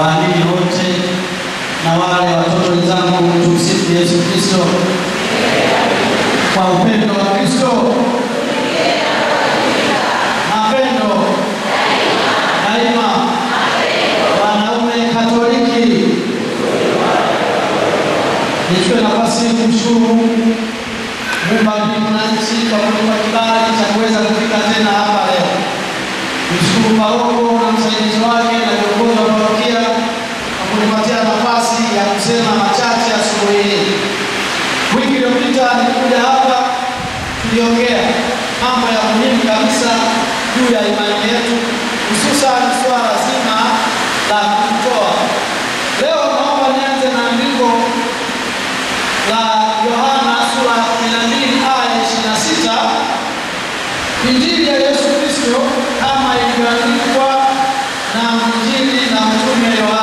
waamini wote na wale watoto wenzangu, tumsifu Yesu Kristo. Kwa upendo wa Kristo. Mapendo daima, wanaume Katoliki, nichukue nafasi kumshukuru Mungu. Alimu na nchi kwa kunipa kibali cha kuweza kufika tena hapa leo. Mshukuru paroko na msaidizi wake. tumeongea mambo ya muhimu kabisa juu ya imani yetu, hususan swala zima la kumtoa. Leo naomba nianze na andiko la Yohana sura ya 2 aya ishirini na sita Injili ya Yesu Kristo kama ilivyoandikwa na Injili na mtume wa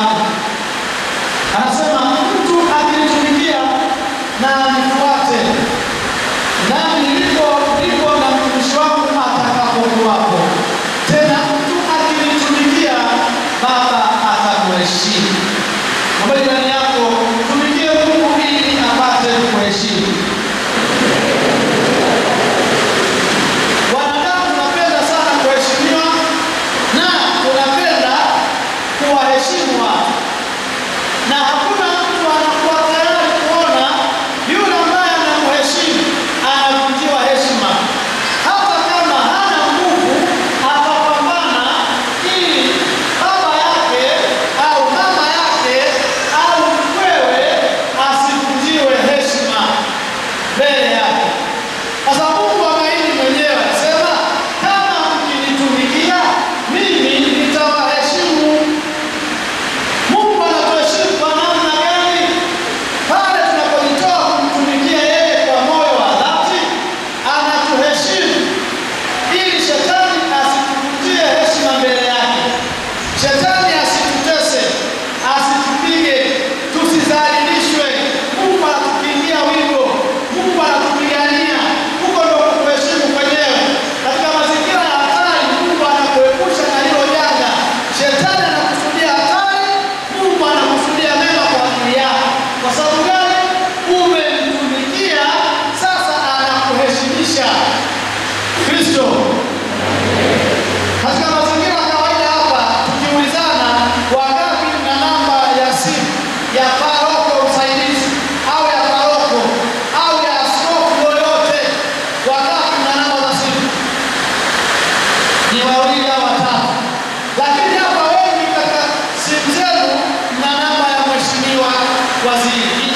ni wawili au watatu, lakini waziri.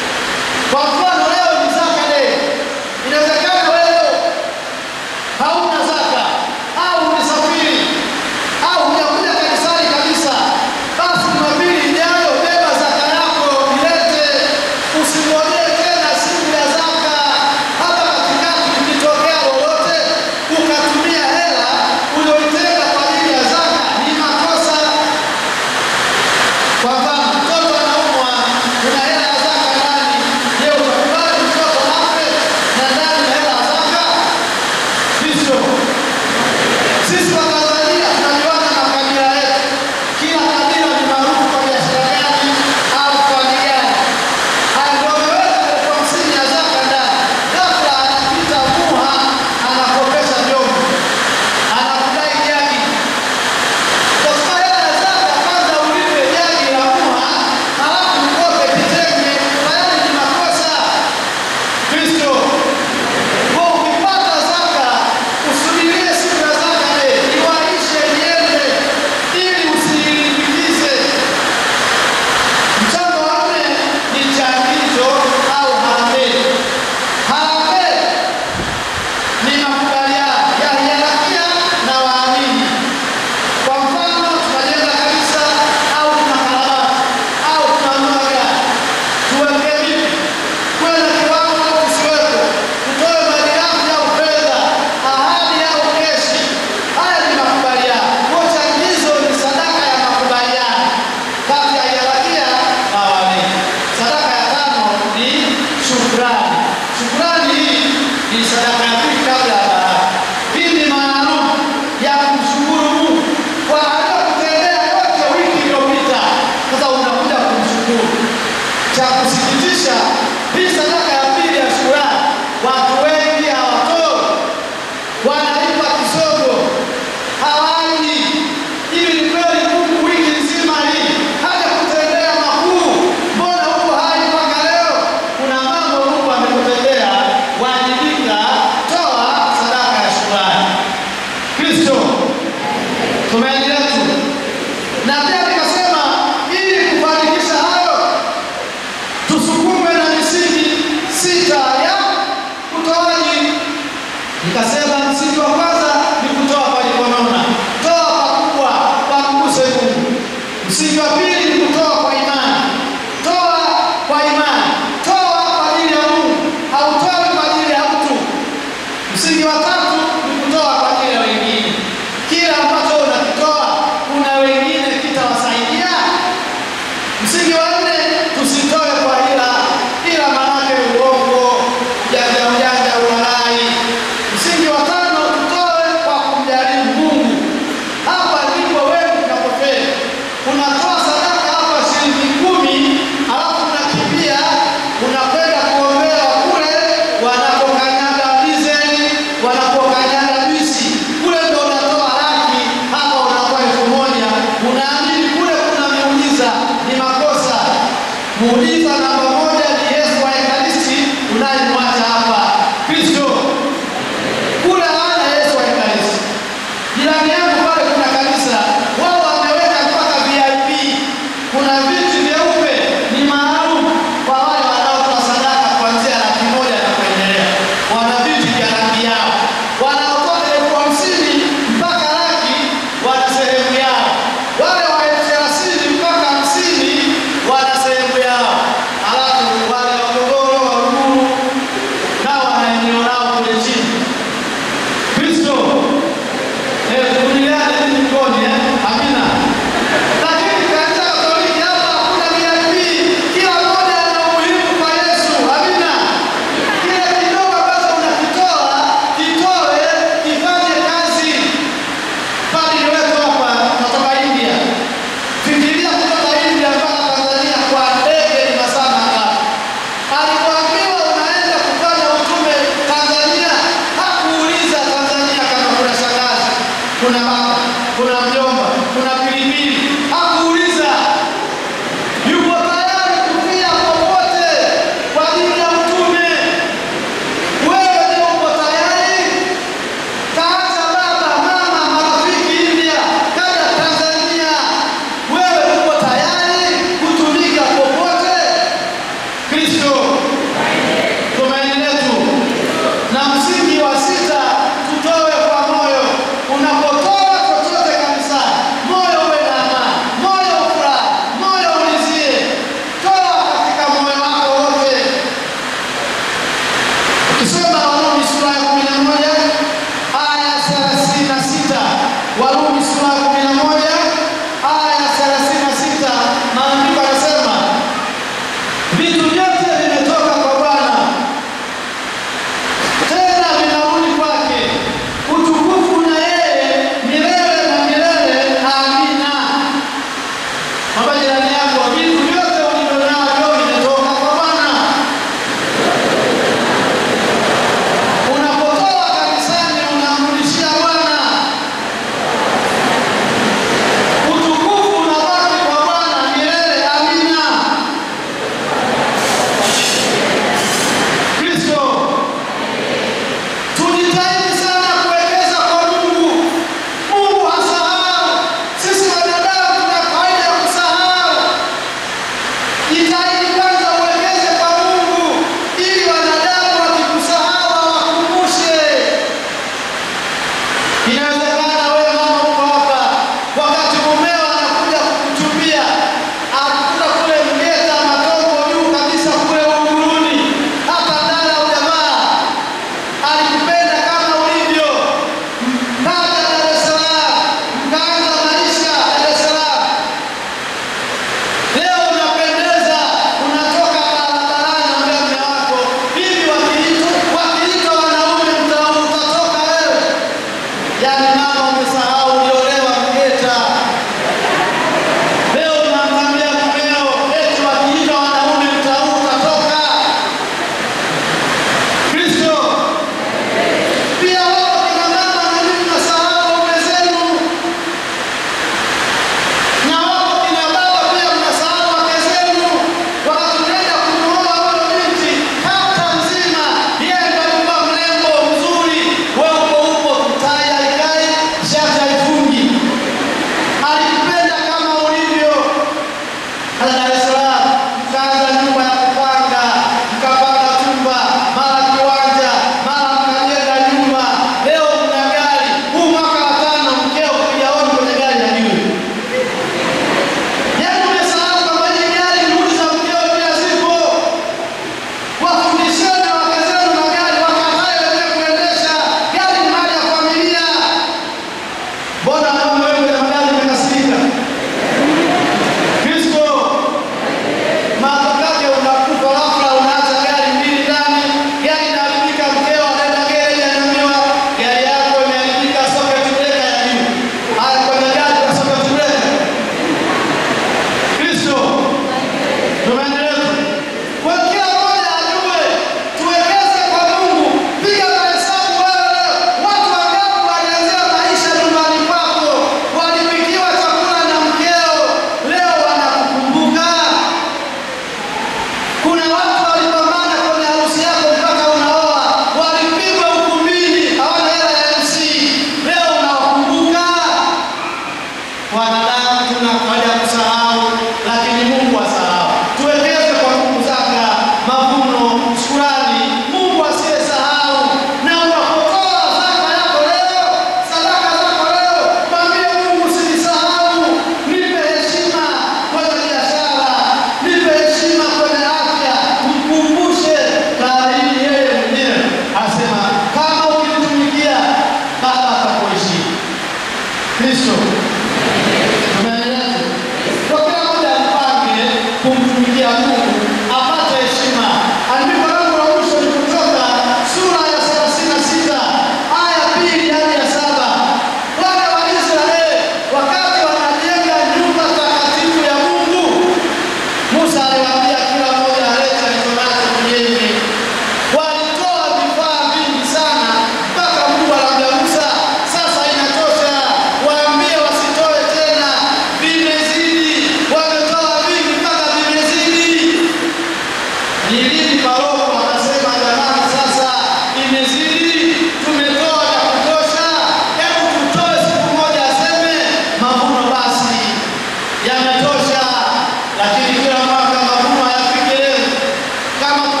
Kama